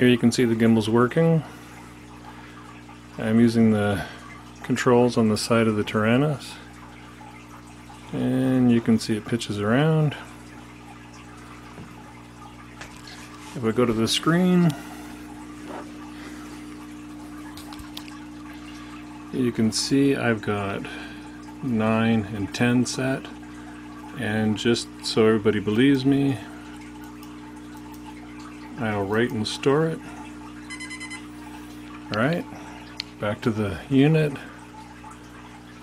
Here you can see the gimbal's working. I'm using the controls on the side of the Taranis. And you can see it pitches around. If I go to the screen, you can see I've got 9 and 10 set. And just so everybody believes me, I'll write and store it. Alright, back to the unit. You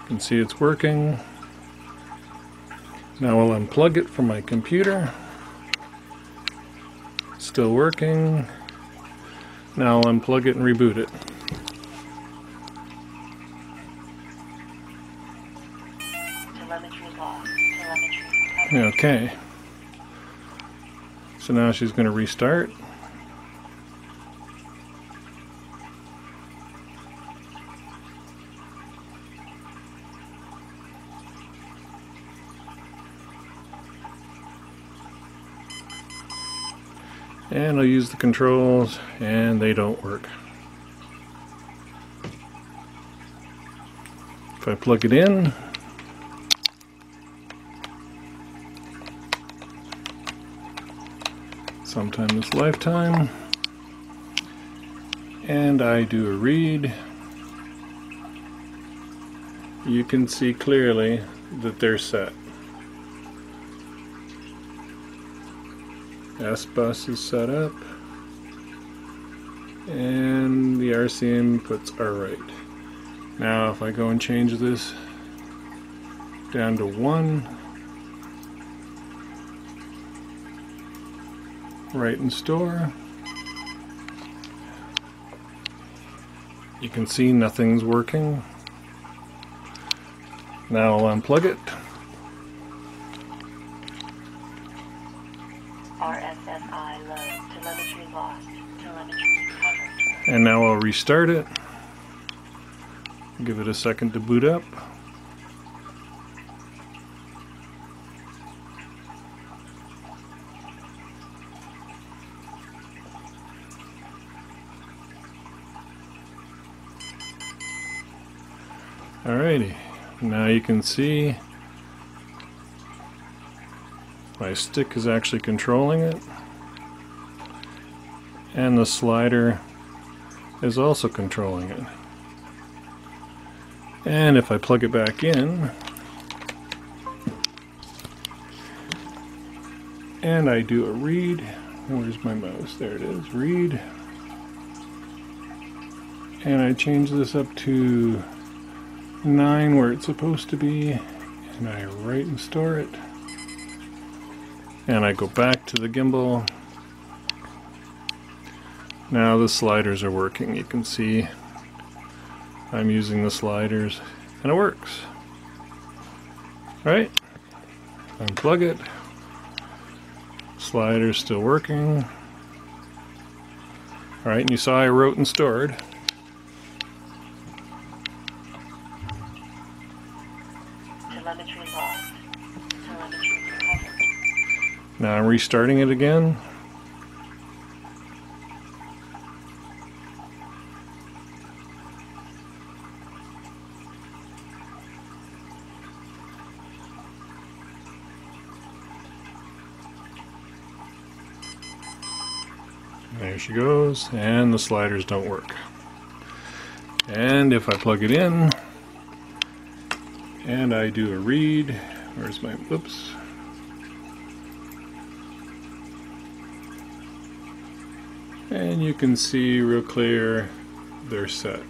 can see it's working. Now I'll unplug it from my computer. Still working. Now I'll unplug it and reboot it. Okay. So now she's going to restart. And I'll use the controls and they don't work. If I plug it in, sometime this lifetime, and I do a read, you can see clearly that they're set. S-Bus is set up. And the RC inputs are right. Now if I go and change this down to 1 write and store you can see nothing's working. Now I'll unplug it RSSI. Telemetry lost. Telemetry. And now I'll restart it. Give it a second to boot up. Alrighty, now you can see my stick is actually controlling it. And the slider is also controlling it. And if I plug it back in, and I do a read, where's my mouse? There it is, read. And I change this up to 9 where it's supposed to be, and I write and store it and I go back to the gimbal. Now the sliders are working you can see. I'm using the sliders and it works. Right unplug it. Sliders still working. Alright and you saw I wrote and stored now I'm restarting it again. There she goes, and the sliders don't work. And if I plug it in, and I do a read, where's my, whoops, and you can see real clear they're set.